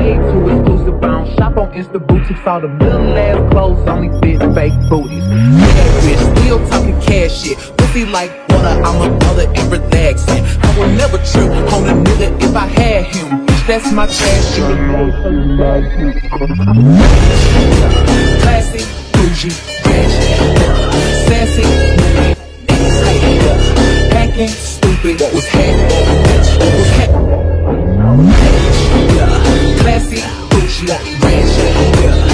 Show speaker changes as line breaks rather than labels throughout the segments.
way too exclusive. I don't shop on Insta boutiques. All the middle ass clothes only fit fake booties. Bad bitch, still talking cash shit. Pussy like water, I'm a mother and relaxing. I would never trip on a nigga if I had him. Bitch, that's my trash shit. Classy, bougie, ratchet, sassy, packing, stupid. What was happening? What was happening? Classy, bougie, ratchet, yeah.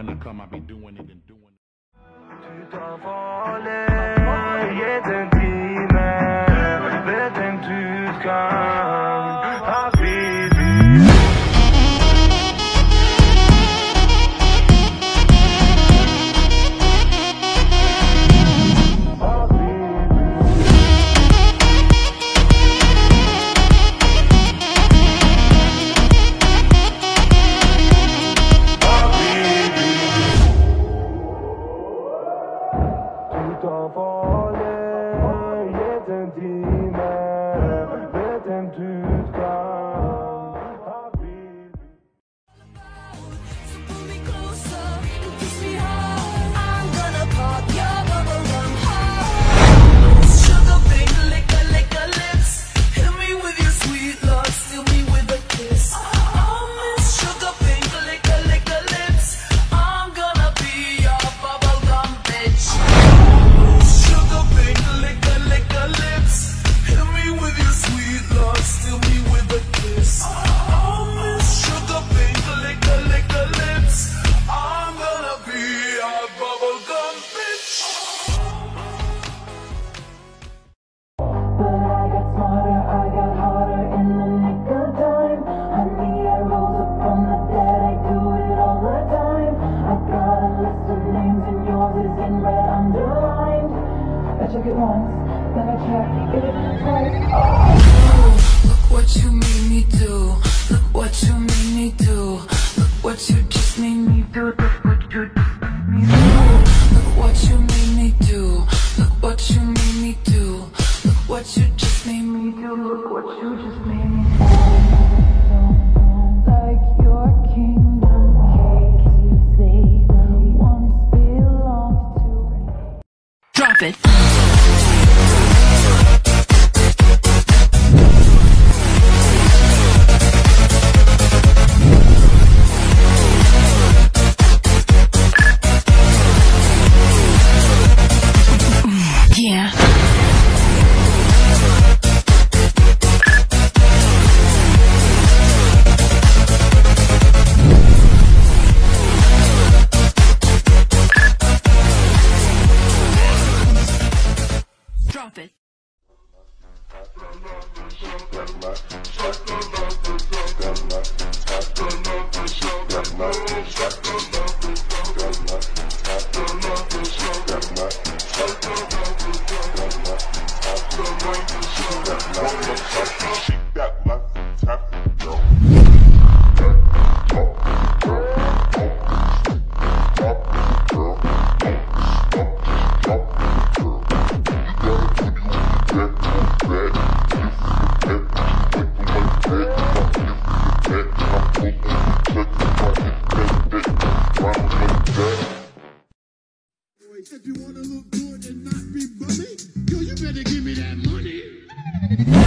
When I come, I be doing
what you made me do. Look what you just made me do. Look what you just made me do. Look what you made me do. Look what you made me do. Look what you just made me do. Look what you just made me do.
Like your kingdom they once belonged to.
Drop it. luck. Stuck
If you wanna look good and not be bummy, yo, you better give me that money.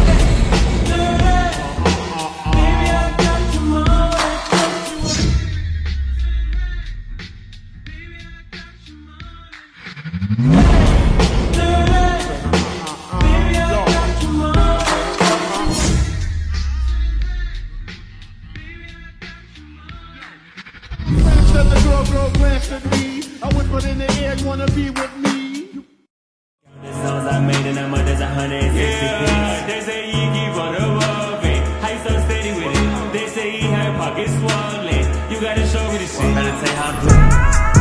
You
gotta show me the shit. I'm gonna tell you how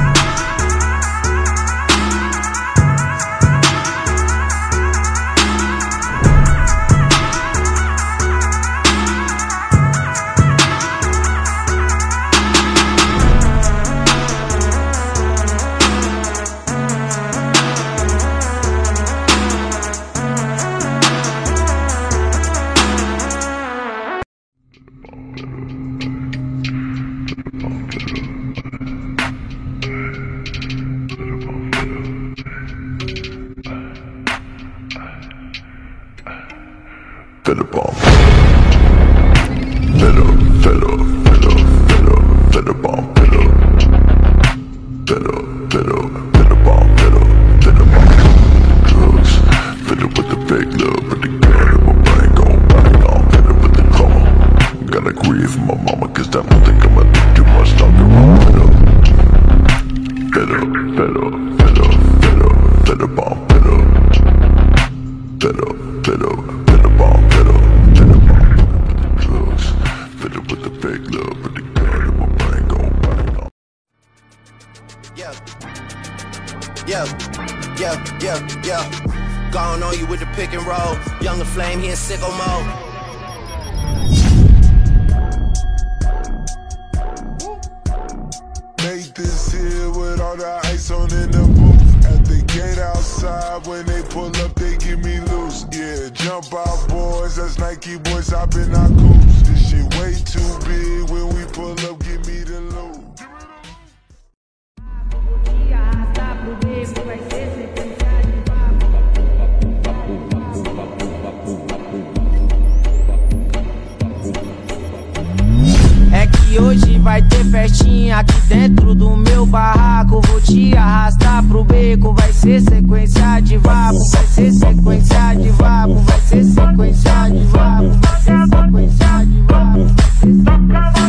Fiddle bomb. Fiddle, fiddle, fiddle, fiddle, fiddle bomb, fiddle. Fiddle, fiddle, fiddle bomb, fiddle, fiddle bomb. Drugs. Fiddle with the big love, with the gun in my brain, gon' bang on. Fiddle with the drama. Gotta from my mama, cause that don't think I'ma do too much wrong. Fiddle. Fiddle, fiddle, fiddle, fiddle, fiddle bomb, fiddle.
Yeah. Yeah. Yeah. Yeah. Gone on you with the pick and roll. Young La Flame, he in sicko mode.
This here with all the ice on in the booth. At the gate outside, when they pull up, they give me loose. Yeah, jump out, boys. That's Nike boys hopping our coops.
Que hoje vai ter festinha aqui dentro do meu barraco. Vou te arrastar pro beco. Vai ser sequência de vapo. Vai ser sequência de vapo. Vai ser sequência de vapo. Vai ser sequência de vapo.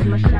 I'm